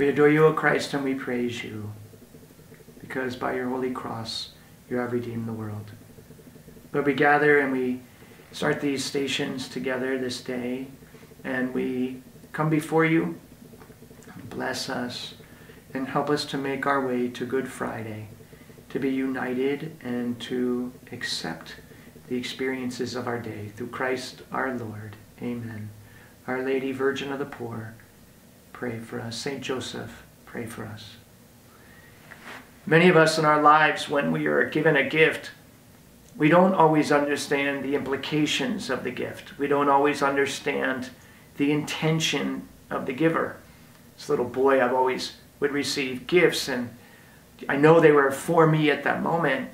We adore you, O Christ, and we praise you, because by your holy cross you have redeemed the world. But we gather and we start these stations together this day, and we come before you. Bless us and help us to make our way to Good Friday, to be united and to accept the experiences of our day through Christ our Lord. Amen. Our Lady, Virgin of the Poor, pray for us. Saint Joseph, pray for us. Many of us in our lives, when we are given a gift, we don't always understand the implications of the gift. We don't always understand the intention of the giver. This little boy, I've always would receive gifts, and I know they were for me at that moment,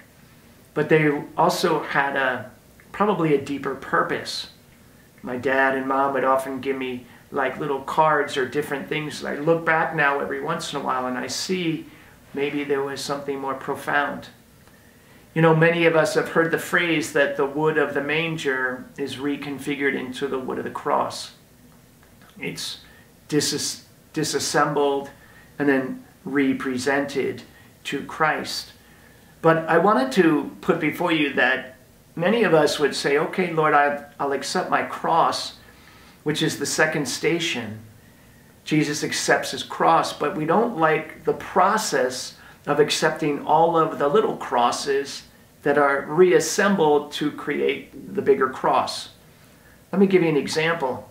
but they also had a probably a deeper purpose. My dad and mom would often give me like little cards or different things. I look back now every once in a while and I see maybe there was something more profound. You know, many of us have heard the phrase that the wood of the manger is reconfigured into the wood of the cross. It's dis disassembled and then represented to Christ. But I wanted to put before you that many of us would say, okay, Lord, I'll accept my cross, which is the second station. Jesus accepts his cross, but we don't like the process of accepting all of the little crosses that are reassembled to create the bigger cross. Let me give you an example.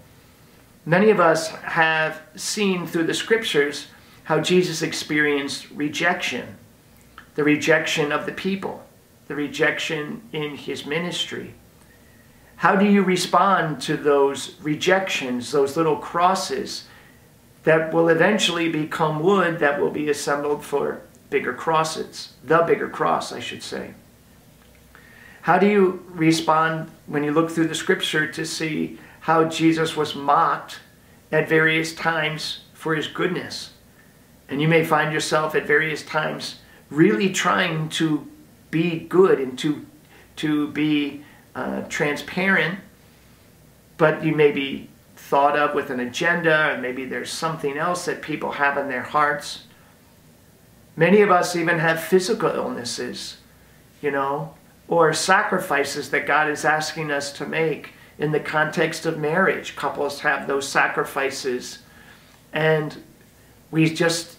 Many of us have seen through the scriptures how Jesus experienced rejection, the rejection of the people, the rejection in his ministry. How do you respond to those rejections, those little crosses that will eventually become wood that will be assembled for bigger crosses, the bigger cross, I should say. How do you respond when you look through the scripture to see how Jesus was mocked at various times for his goodness? And you may find yourself at various times really trying to be good and to, to be uh, transparent, but you may be thought of with an agenda, or maybe there's something else that people have in their hearts. Many of us even have physical illnesses, you know, or sacrifices that God is asking us to make in the context of marriage. Couples have those sacrifices, and we just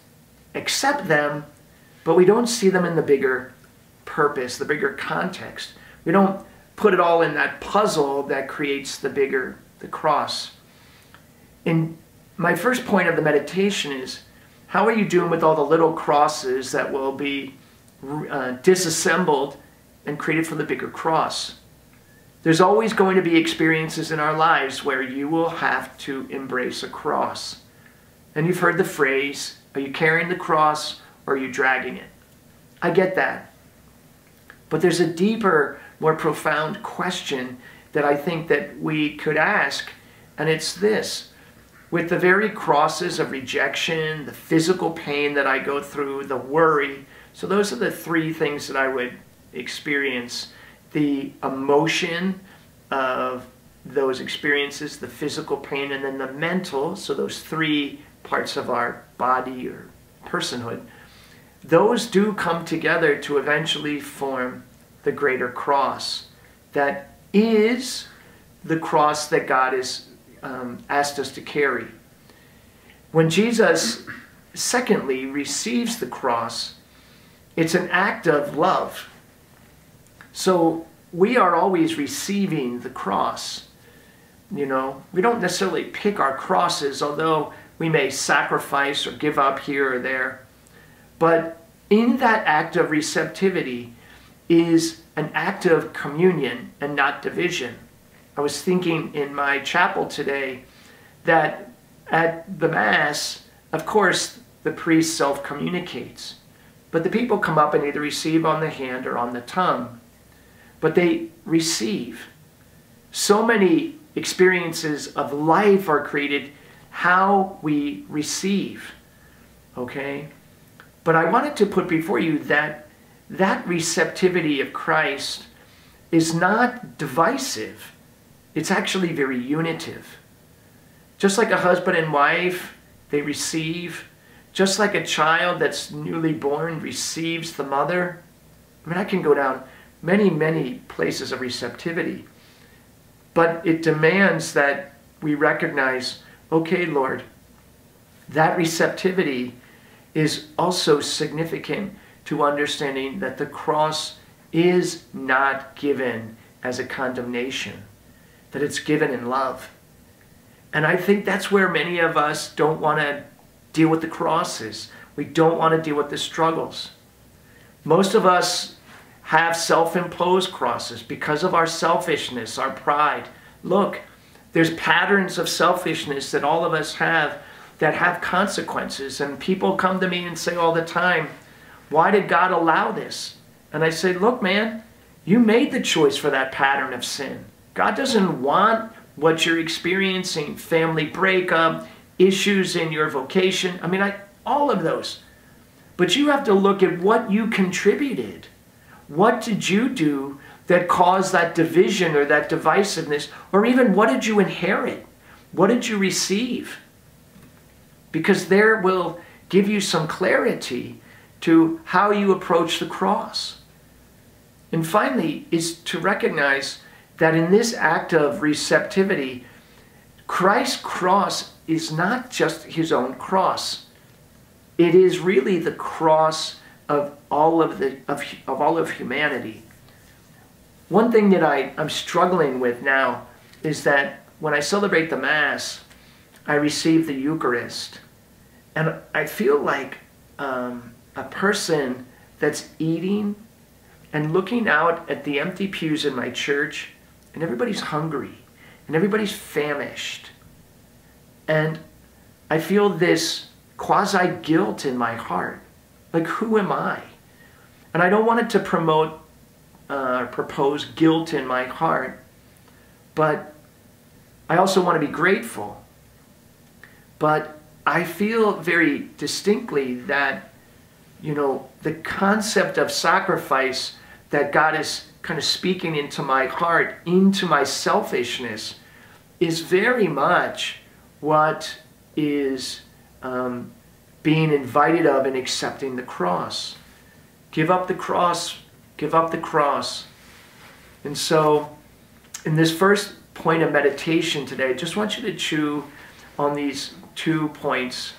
accept them, but we don't see them in the bigger purpose, the bigger context. We don't put it all in that puzzle that creates the bigger, the cross. And my first point of the meditation is how are you doing with all the little crosses that will be uh, disassembled and created for the bigger cross? There's always going to be experiences in our lives where you will have to embrace a cross. And you've heard the phrase, are you carrying the cross or are you dragging it? I get that. But there's a deeper, more profound question that I think that we could ask, and it's this with the very crosses of rejection, the physical pain that I go through, the worry. So, those are the three things that I would experience the emotion of those experiences, the physical pain, and then the mental. So, those three parts of our body or personhood. Those do come together to eventually form the greater cross that is the cross that God has um, asked us to carry. When Jesus, secondly, receives the cross, it's an act of love. So we are always receiving the cross. You know, we don't necessarily pick our crosses, although we may sacrifice or give up here or there. But in that act of receptivity is an act of communion and not division. I was thinking in my chapel today that at the Mass, of course, the priest self communicates, but the people come up and either receive on the hand or on the tongue. But they receive. So many experiences of life are created how we receive. Okay? But I wanted to put before you that that receptivity of Christ is not divisive it's actually very unitive. Just like a husband and wife, they receive. Just like a child that's newly born receives the mother. I mean, I can go down many, many places of receptivity. But it demands that we recognize okay, Lord, that receptivity is also significant to understanding that the cross is not given as a condemnation, that it's given in love. And I think that's where many of us don't want to deal with the crosses. We don't want to deal with the struggles. Most of us have self imposed crosses because of our selfishness, our pride. Look, there's patterns of selfishness that all of us have that have consequences. And people come to me and say all the time, Why did God allow this? And I say, Look, man, you made the choice for that pattern of sin. God doesn't want what you're experiencing family breakup, issues in your vocation. I mean, I, all of those. But you have to look at what you contributed. What did you do that caused that division or that divisiveness? Or even what did you inherit? What did you receive? Because there will give you some clarity to how you approach the cross. And finally, is to recognize that in this act of receptivity, Christ's cross is not just his own cross. It is really the cross of all of the of, of all of humanity. One thing that I, I'm struggling with now is that when I celebrate the Mass, I receive the Eucharist. And I feel like um, a person that's eating and looking out at the empty pews in my church, and everybody's hungry, and everybody's famished. And I feel this quasi guilt in my heart. Like, who am I? And I don't want it to promote, uh, propose guilt in my heart, but I also want to be grateful. But I feel very distinctly that, you know, the concept of sacrifice that God is kind of speaking into my heart, into my selfishness, is very much what is um, being invited of and accepting the cross. Give up the cross, give up the cross. And so, in this first point of meditation today, I just want you to chew on these two points.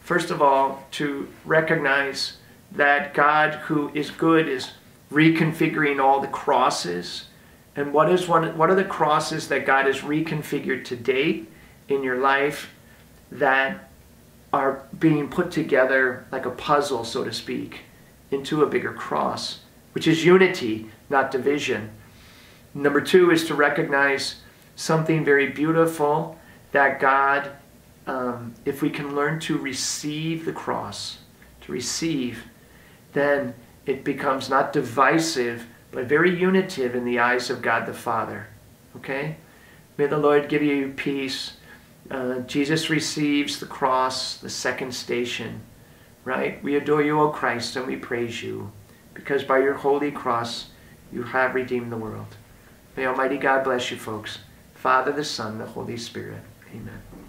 First of all, to recognize that God, who is good, is reconfiguring all the crosses. And what is one what are the crosses that God has reconfigured to date in your life that are being put together like a puzzle, so to speak, into a bigger cross, which is unity, not division. Number two is to recognize something very beautiful that God, um, if we can learn to receive the cross, to receive, then it becomes not divisive, but very unitive in the eyes of God the Father. Okay? May the Lord give you peace. Uh, Jesus receives the cross, the second station, right? We adore you, O Christ, and we praise you, because by your holy cross you have redeemed the world. May Almighty God bless you, folks. Father, the Son, the Holy Spirit. Amen.